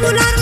fulano